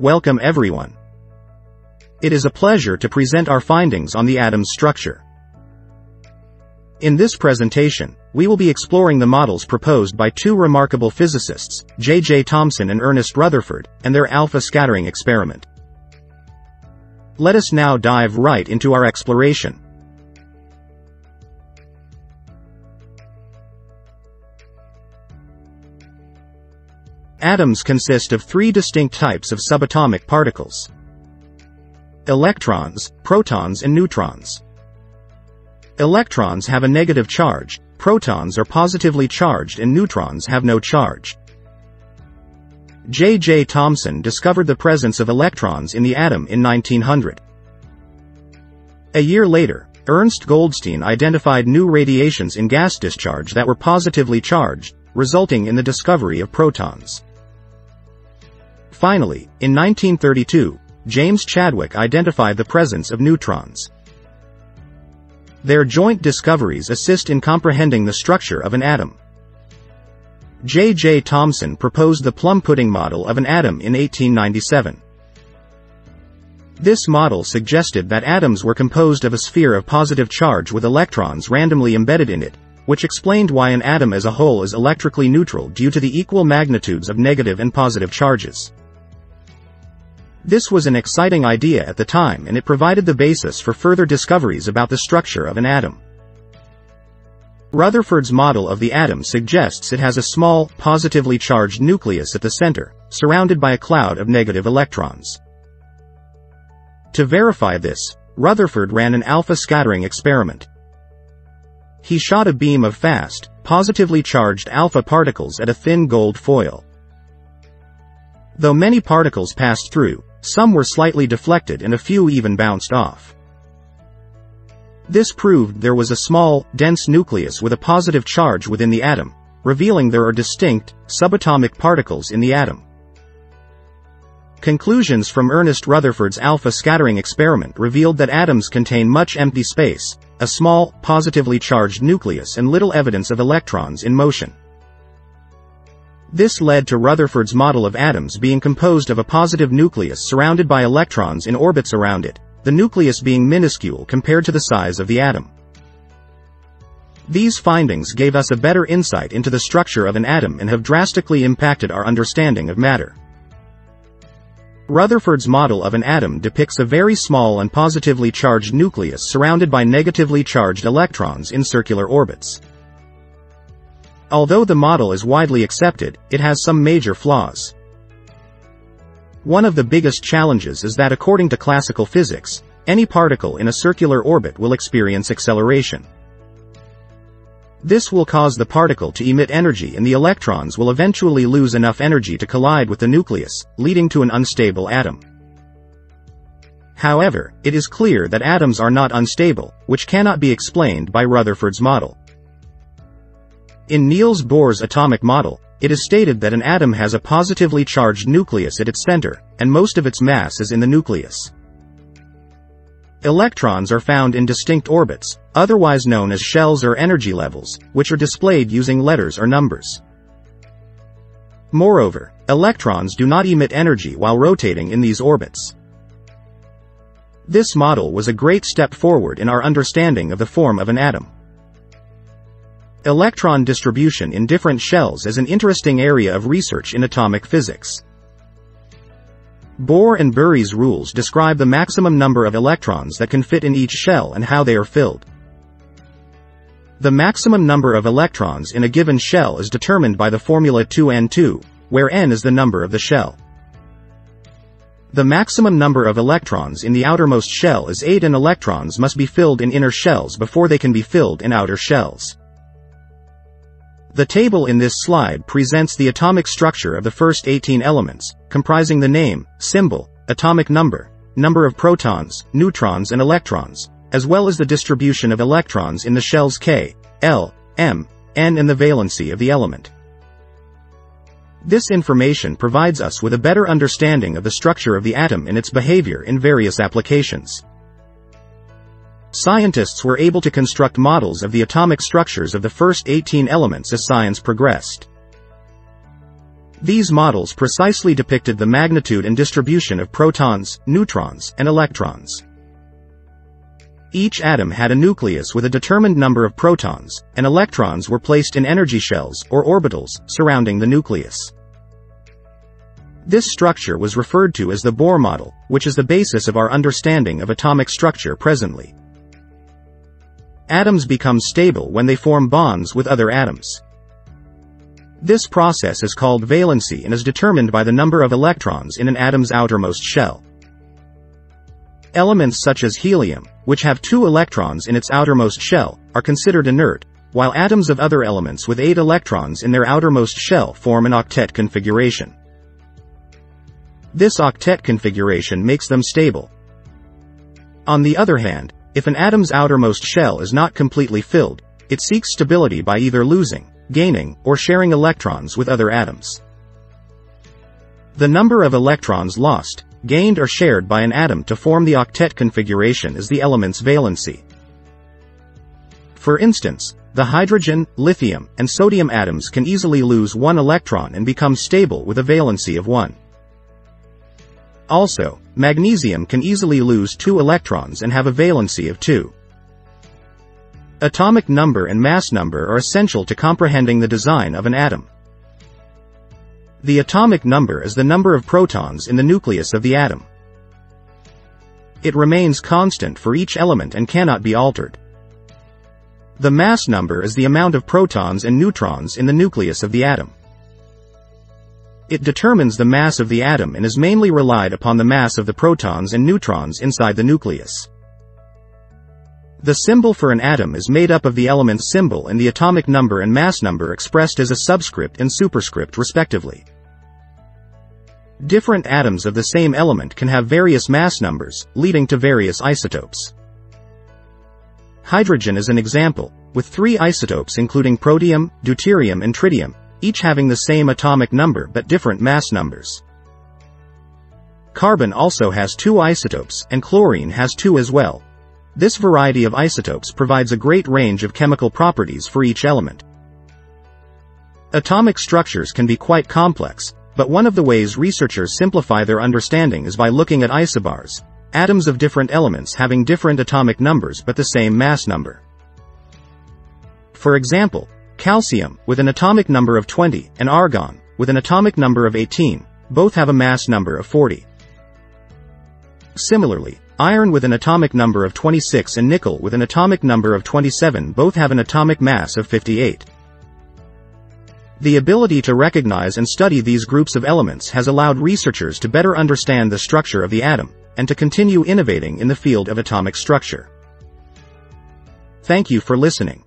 Welcome everyone. It is a pleasure to present our findings on the atom's structure. In this presentation, we will be exploring the models proposed by two remarkable physicists, J. J. Thomson and Ernest Rutherford, and their alpha scattering experiment. Let us now dive right into our exploration. Atoms consist of three distinct types of subatomic particles. Electrons, protons and neutrons. Electrons have a negative charge, protons are positively charged and neutrons have no charge. J. J. Thomson discovered the presence of electrons in the atom in 1900. A year later, Ernst Goldstein identified new radiations in gas discharge that were positively charged, resulting in the discovery of protons. Finally, in 1932, James Chadwick identified the presence of neutrons. Their joint discoveries assist in comprehending the structure of an atom. J. J. Thomson proposed the plum pudding model of an atom in 1897. This model suggested that atoms were composed of a sphere of positive charge with electrons randomly embedded in it, which explained why an atom as a whole is electrically neutral due to the equal magnitudes of negative and positive charges. This was an exciting idea at the time and it provided the basis for further discoveries about the structure of an atom. Rutherford's model of the atom suggests it has a small, positively charged nucleus at the center, surrounded by a cloud of negative electrons. To verify this, Rutherford ran an alpha scattering experiment. He shot a beam of fast, positively charged alpha particles at a thin gold foil. Though many particles passed through, some were slightly deflected and a few even bounced off. This proved there was a small, dense nucleus with a positive charge within the atom, revealing there are distinct, subatomic particles in the atom. Conclusions from Ernest Rutherford's alpha scattering experiment revealed that atoms contain much empty space, a small, positively charged nucleus and little evidence of electrons in motion. This led to Rutherford's model of atoms being composed of a positive nucleus surrounded by electrons in orbits around it, the nucleus being minuscule compared to the size of the atom. These findings gave us a better insight into the structure of an atom and have drastically impacted our understanding of matter. Rutherford's model of an atom depicts a very small and positively charged nucleus surrounded by negatively charged electrons in circular orbits. Although the model is widely accepted, it has some major flaws. One of the biggest challenges is that according to classical physics, any particle in a circular orbit will experience acceleration. This will cause the particle to emit energy and the electrons will eventually lose enough energy to collide with the nucleus, leading to an unstable atom. However, it is clear that atoms are not unstable, which cannot be explained by Rutherford's model. In Niels Bohr's atomic model, it is stated that an atom has a positively charged nucleus at its center, and most of its mass is in the nucleus. Electrons are found in distinct orbits, otherwise known as shells or energy levels, which are displayed using letters or numbers. Moreover, electrons do not emit energy while rotating in these orbits. This model was a great step forward in our understanding of the form of an atom. Electron distribution in different shells is an interesting area of research in atomic physics. Bohr and Bury's rules describe the maximum number of electrons that can fit in each shell and how they are filled. The maximum number of electrons in a given shell is determined by the formula 2n2, where n is the number of the shell. The maximum number of electrons in the outermost shell is 8 and electrons must be filled in inner shells before they can be filled in outer shells. The table in this slide presents the atomic structure of the first 18 elements, comprising the name, symbol, atomic number, number of protons, neutrons and electrons, as well as the distribution of electrons in the shells K, L, M, N and the valency of the element. This information provides us with a better understanding of the structure of the atom and its behavior in various applications scientists were able to construct models of the atomic structures of the first 18 elements as science progressed. These models precisely depicted the magnitude and distribution of protons, neutrons, and electrons. Each atom had a nucleus with a determined number of protons, and electrons were placed in energy shells, or orbitals, surrounding the nucleus. This structure was referred to as the Bohr model, which is the basis of our understanding of atomic structure presently. Atoms become stable when they form bonds with other atoms. This process is called valency and is determined by the number of electrons in an atom's outermost shell. Elements such as helium, which have two electrons in its outermost shell, are considered inert, while atoms of other elements with eight electrons in their outermost shell form an octet configuration. This octet configuration makes them stable. On the other hand, if an atom's outermost shell is not completely filled, it seeks stability by either losing, gaining, or sharing electrons with other atoms. The number of electrons lost, gained or shared by an atom to form the octet configuration is the element's valency. For instance, the hydrogen, lithium, and sodium atoms can easily lose one electron and become stable with a valency of 1. Also, magnesium can easily lose two electrons and have a valency of 2. Atomic number and mass number are essential to comprehending the design of an atom. The atomic number is the number of protons in the nucleus of the atom. It remains constant for each element and cannot be altered. The mass number is the amount of protons and neutrons in the nucleus of the atom. It determines the mass of the atom and is mainly relied upon the mass of the protons and neutrons inside the nucleus. The symbol for an atom is made up of the element's symbol and the atomic number and mass number expressed as a subscript and superscript respectively. Different atoms of the same element can have various mass numbers, leading to various isotopes. Hydrogen is an example, with three isotopes including protium, deuterium and tritium, each having the same atomic number but different mass numbers. Carbon also has two isotopes, and chlorine has two as well. This variety of isotopes provides a great range of chemical properties for each element. Atomic structures can be quite complex, but one of the ways researchers simplify their understanding is by looking at isobars, atoms of different elements having different atomic numbers but the same mass number. For example, calcium, with an atomic number of 20, and argon, with an atomic number of 18, both have a mass number of 40. Similarly, iron with an atomic number of 26 and nickel with an atomic number of 27 both have an atomic mass of 58. The ability to recognize and study these groups of elements has allowed researchers to better understand the structure of the atom, and to continue innovating in the field of atomic structure. Thank you for listening.